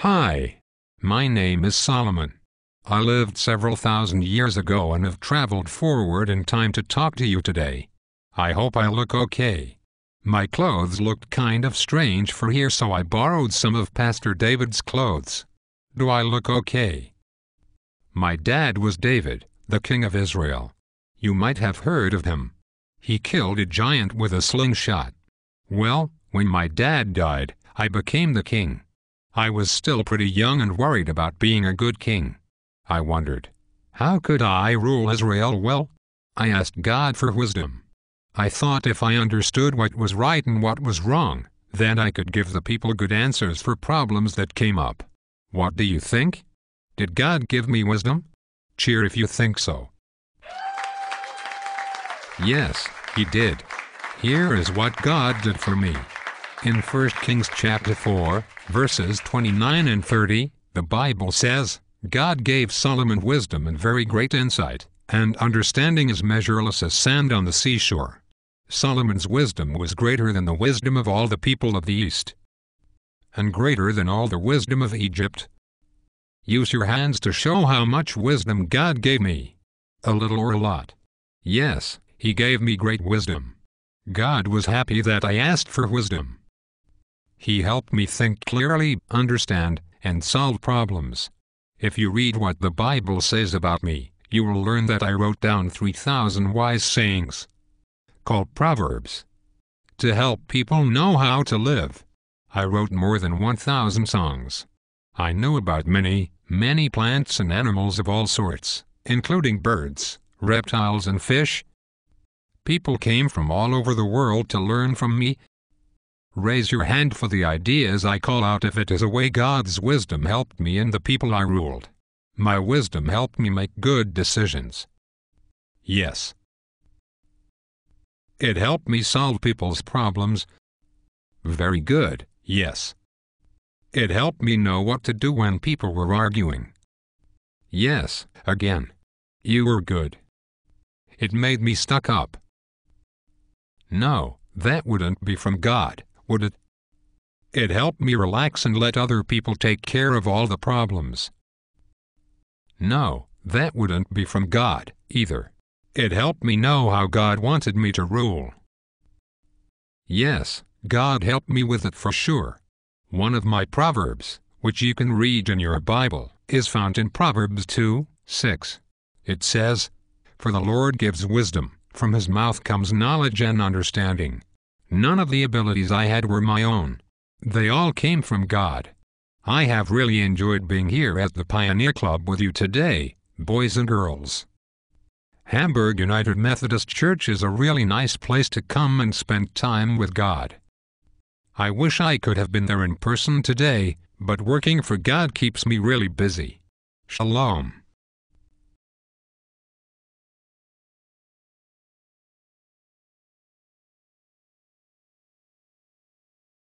Hi. My name is Solomon. I lived several thousand years ago and have traveled forward in time to talk to you today. I hope I look okay. My clothes looked kind of strange for here so I borrowed some of Pastor David's clothes. Do I look okay? My dad was David, the king of Israel. You might have heard of him. He killed a giant with a slingshot. Well, when my dad died, I became the king. I was still pretty young and worried about being a good king. I wondered, how could I rule Israel well? I asked God for wisdom. I thought if I understood what was right and what was wrong, then I could give the people good answers for problems that came up. What do you think? Did God give me wisdom? Cheer if you think so. Yes, he did. Here is what God did for me. In 1 Kings chapter 4, verses 29 and 30, the Bible says, God gave Solomon wisdom and very great insight, and understanding as measureless as sand on the seashore. Solomon's wisdom was greater than the wisdom of all the people of the East, and greater than all the wisdom of Egypt. Use your hands to show how much wisdom God gave me. A little or a lot. Yes, He gave me great wisdom. God was happy that I asked for wisdom. He helped me think clearly, understand, and solve problems. If you read what the Bible says about me, you will learn that I wrote down 3,000 wise sayings called Proverbs to help people know how to live. I wrote more than 1,000 songs. I know about many, many plants and animals of all sorts, including birds, reptiles, and fish. People came from all over the world to learn from me Raise your hand for the ideas I call out if it is a way God's wisdom helped me and the people I ruled. My wisdom helped me make good decisions. Yes. It helped me solve people's problems. Very good, yes. It helped me know what to do when people were arguing. Yes, again. You were good. It made me stuck up. No, that wouldn't be from God would it? It helped me relax and let other people take care of all the problems. No, that wouldn't be from God, either. It helped me know how God wanted me to rule. Yes, God helped me with it for sure. One of my Proverbs, which you can read in your Bible, is found in Proverbs 2 6. It says, For the Lord gives wisdom, from his mouth comes knowledge and understanding. None of the abilities I had were my own. They all came from God. I have really enjoyed being here at the Pioneer Club with you today, boys and girls. Hamburg United Methodist Church is a really nice place to come and spend time with God. I wish I could have been there in person today, but working for God keeps me really busy. Shalom.